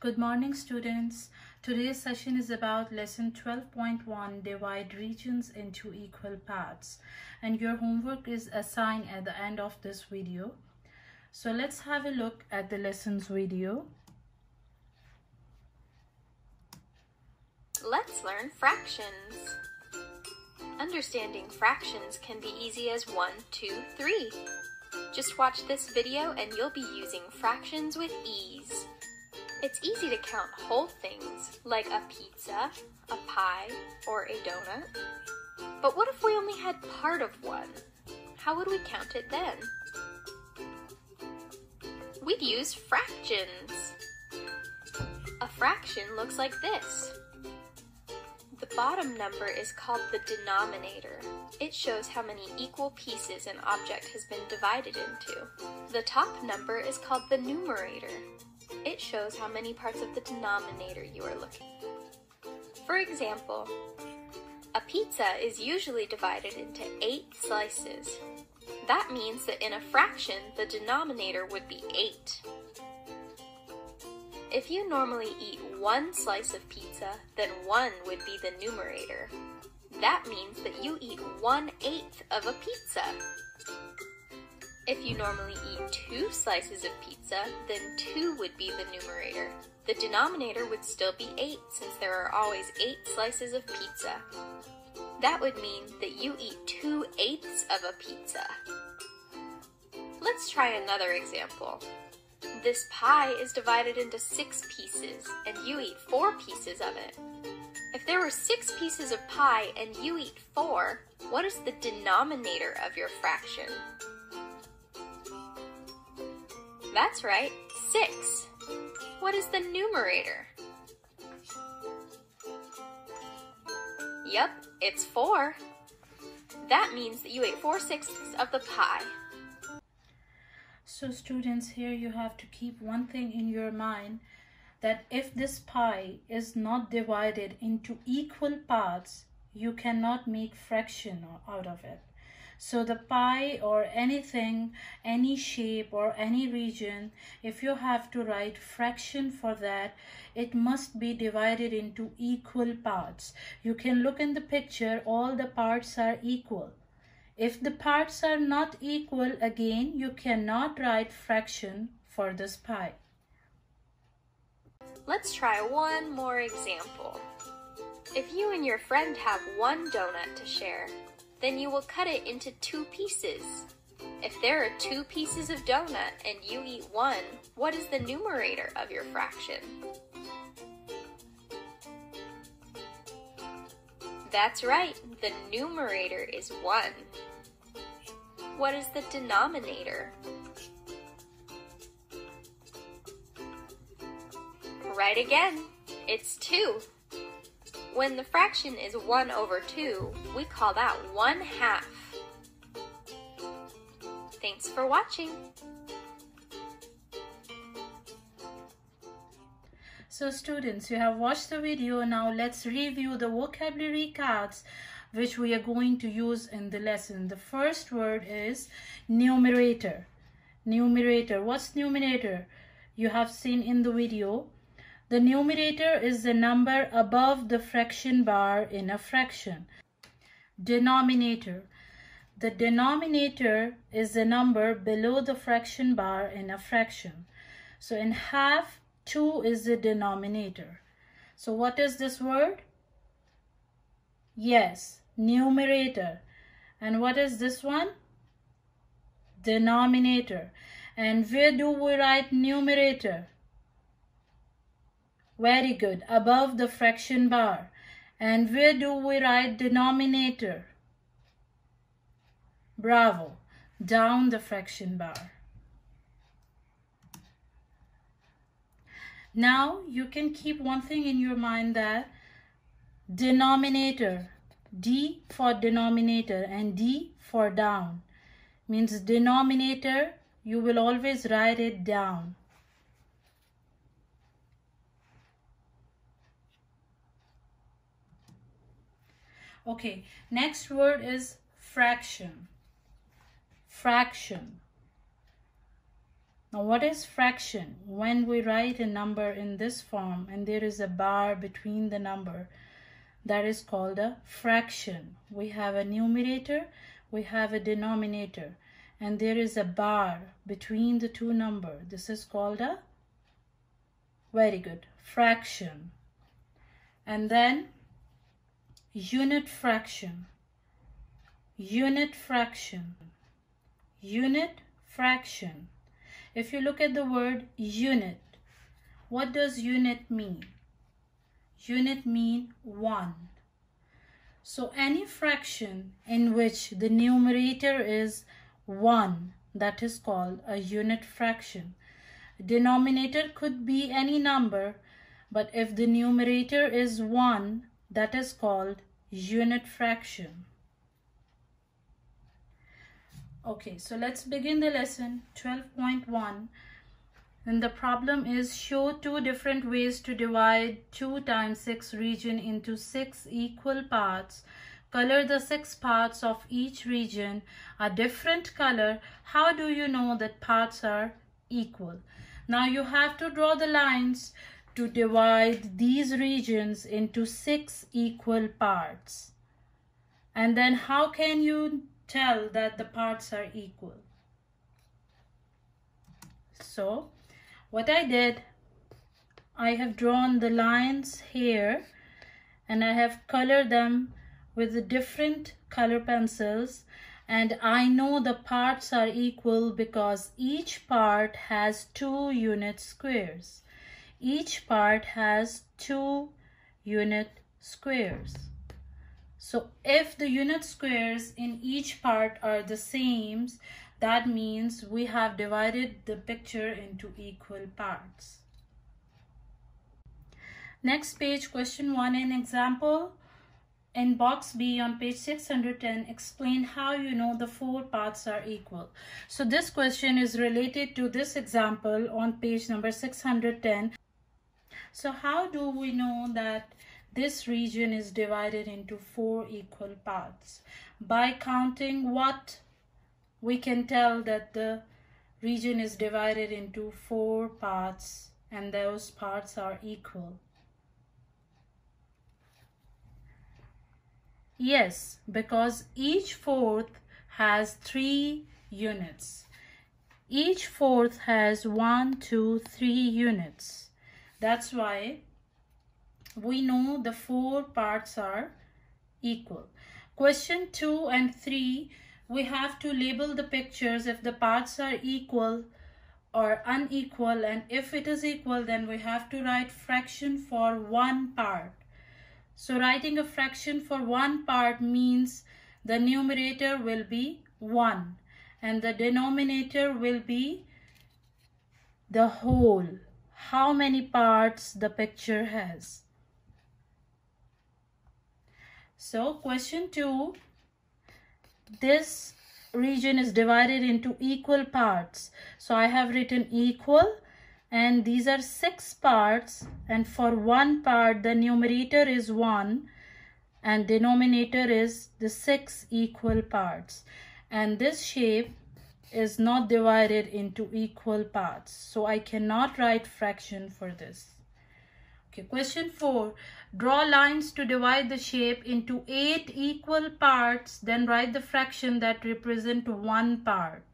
Good morning students. Today's session is about lesson 12.1 divide regions into equal parts and your homework is assigned at the end of this video. So let's have a look at the lessons video. Let's learn fractions. Understanding fractions can be easy as 1, 2, 3. Just watch this video and you'll be using fractions with ease. It's easy to count whole things, like a pizza, a pie, or a donut. But what if we only had part of one? How would we count it then? We'd use fractions. A fraction looks like this. The bottom number is called the denominator. It shows how many equal pieces an object has been divided into. The top number is called the numerator. It shows how many parts of the denominator you are looking at. For example, a pizza is usually divided into eight slices. That means that in a fraction, the denominator would be 8. If you normally eat one slice of pizza, then 1 would be the numerator. That means that you eat one eighth of a pizza. If you normally eat two slices of pizza, then 2 would be the numerator. The denominator would still be 8 since there are always 8 slices of pizza. That would mean that you eat 2 eighths of a pizza. Let's try another example. This pie is divided into 6 pieces, and you eat 4 pieces of it. If there were 6 pieces of pie and you eat 4, what is the denominator of your fraction? That's right, 6. What is the numerator? Yep, it's 4. That means that you ate 4 sixths of the pie. So students, here you have to keep one thing in your mind that if this pie is not divided into equal parts, you cannot make fraction out of it. So the pie or anything, any shape or any region, if you have to write fraction for that, it must be divided into equal parts. You can look in the picture, all the parts are equal. If the parts are not equal, again, you cannot write fraction for this pie. Let's try one more example. If you and your friend have one donut to share, then you will cut it into two pieces. If there are two pieces of donut and you eat one, what is the numerator of your fraction? That's right, the numerator is 1. What is the denominator? Right again, it's 2. When the fraction is 1 over 2, we call that 1 half. Thanks for watching. So students, you have watched the video. Now let's review the vocabulary cards which we are going to use in the lesson. The first word is numerator. Numerator. What's numerator? You have seen in the video. The numerator is the number above the fraction bar in a fraction. Denominator. The denominator is the number below the fraction bar in a fraction. So in half, 2 is the denominator. So what is this word? Yes, numerator. And what is this one? Denominator. And where do we write numerator? Very good. Above the fraction bar. And where do we write denominator? Bravo. Down the fraction bar. Now you can keep one thing in your mind that denominator, D for denominator and D for down means denominator you will always write it down. Okay, next word is fraction. Fraction. Now, what is fraction? When we write a number in this form and there is a bar between the number, that is called a fraction. We have a numerator, we have a denominator, and there is a bar between the two numbers. This is called a, very good, fraction. And then unit fraction, unit fraction, unit fraction. If you look at the word unit, what does unit mean? Unit mean one. So any fraction in which the numerator is 1 that is called a unit fraction. Denominator could be any number but if the numerator is 1 that is called unit fraction. Okay, so let's begin the lesson 12.1 and the problem is show two different ways to divide 2 times 6 region into 6 equal parts. Color the 6 parts of each region a different color. How do you know that parts are equal? Now you have to draw the lines to divide these regions into 6 equal parts. And then how can you tell that the parts are equal? So what I did, I have drawn the lines here and I have colored them with the different color pencils and I know the parts are equal because each part has two unit squares. Each part has two unit squares. So if the unit squares in each part are the same, that means we have divided the picture into equal parts. Next page, question 1 in example. In box B on page 610, explain how you know the four parts are equal. So this question is related to this example on page number 610. So how do we know that this region is divided into four equal parts? By counting what we can tell that the region is divided into four parts and those parts are equal. Yes, because each fourth has three units. Each fourth has one, two, three units. That's why we know the four parts are equal. Question 2 and 3 we have to label the pictures if the parts are equal or unequal and if it is equal then we have to write fraction for one part. So writing a fraction for one part means the numerator will be 1 and the denominator will be the whole. How many parts the picture has. So question 2 this region is divided into equal parts. So I have written equal and these are six parts and for one part the numerator is 1 and denominator is the six equal parts and this shape is not divided into equal parts so I cannot write fraction for this. Okay, question 4. Draw lines to divide the shape into 8 equal parts, then write the fraction that represent one part.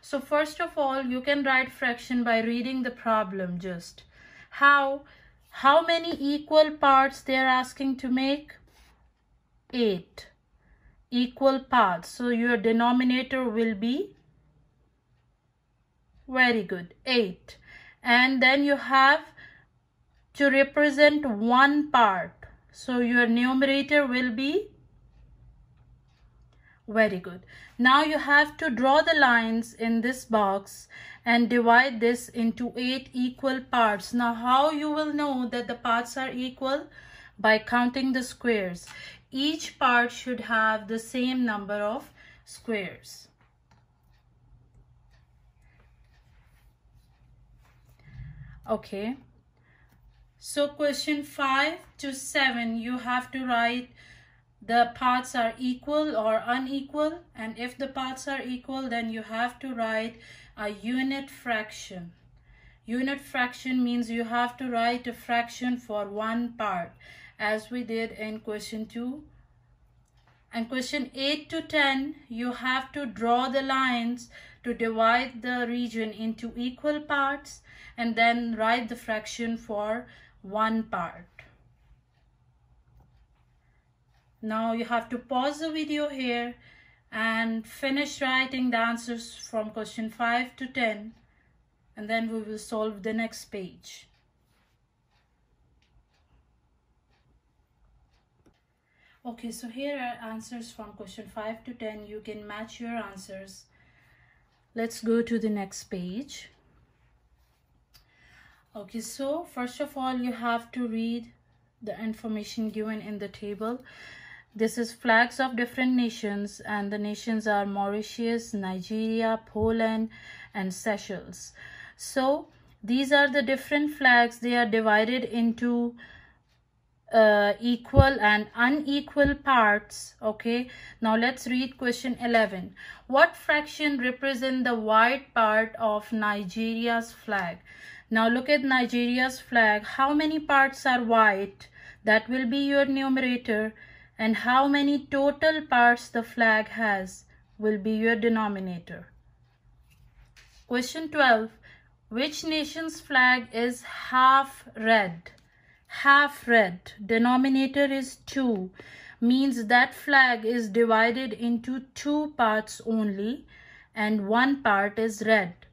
So first of all, you can write fraction by reading the problem just. How, how many equal parts they are asking to make? 8 equal parts. So your denominator will be very good 8 and then you have to represent one part. So your numerator will be very good. Now you have to draw the lines in this box and divide this into eight equal parts. Now how you will know that the parts are equal? By counting the squares. Each part should have the same number of squares. Okay. So question 5 to 7, you have to write the parts are equal or unequal. And if the parts are equal then you have to write a unit fraction. Unit fraction means you have to write a fraction for one part as we did in question 2 and question 8 to 10 you have to draw the lines to divide the region into equal parts and then write the fraction for one part now you have to pause the video here and finish writing the answers from question 5 to 10 and then we will solve the next page. Okay, so here are answers from question 5 to 10. You can match your answers. Let's go to the next page. Okay, so first of all, you have to read the information given in the table. This is flags of different nations and the nations are Mauritius, Nigeria, Poland and Seychelles. So these are the different flags. They are divided into uh, equal and unequal parts. Okay. Now let's read question 11. What fraction represent the white part of Nigeria's flag? Now look at Nigeria's flag. How many parts are white? That will be your numerator and how many total parts the flag has will be your denominator. Question 12. Which nation's flag is half red? Half red. Denominator is 2. Means that flag is divided into two parts only and one part is red.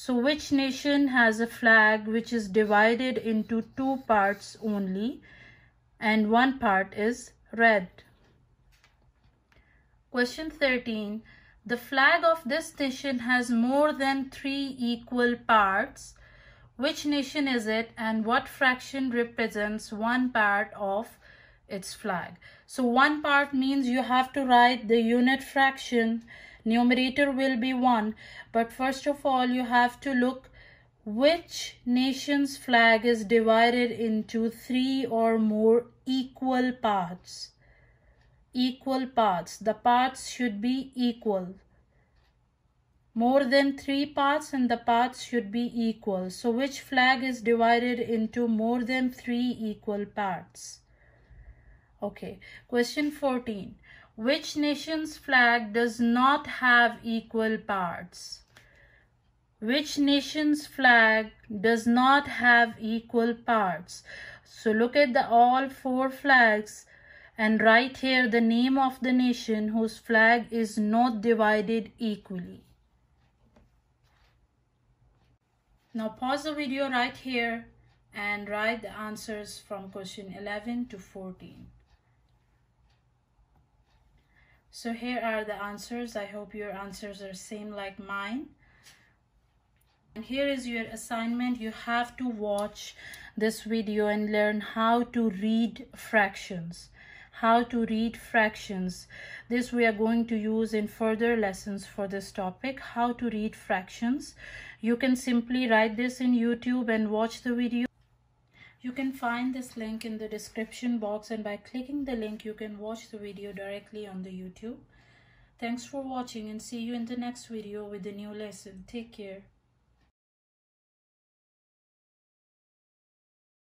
So which nation has a flag which is divided into two parts only and one part is red. Question 13. The flag of this nation has more than three equal parts. Which nation is it and what fraction represents one part of its flag? So one part means you have to write the unit fraction. Numerator will be 1. But first of all, you have to look which nation's flag is divided into three or more equal parts. Equal parts. The parts should be equal. More than three parts and the parts should be equal. So which flag is divided into more than three equal parts? Okay. Question 14. Which nation's flag does not have equal parts? Which nation's flag does not have equal parts? So look at the all four flags and write here the name of the nation whose flag is not divided equally. Now pause the video right here and write the answers from question 11 to 14. So here are the answers. I hope your answers are same like mine. And here is your assignment. You have to watch this video and learn how to read fractions. How to read fractions. This we are going to use in further lessons for this topic. How to read fractions. You can simply write this in YouTube and watch the video. You can find this link in the description box and by clicking the link you can watch the video directly on the YouTube. Thanks for watching and see you in the next video with a new lesson. Take care.